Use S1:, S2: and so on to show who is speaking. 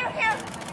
S1: here, here.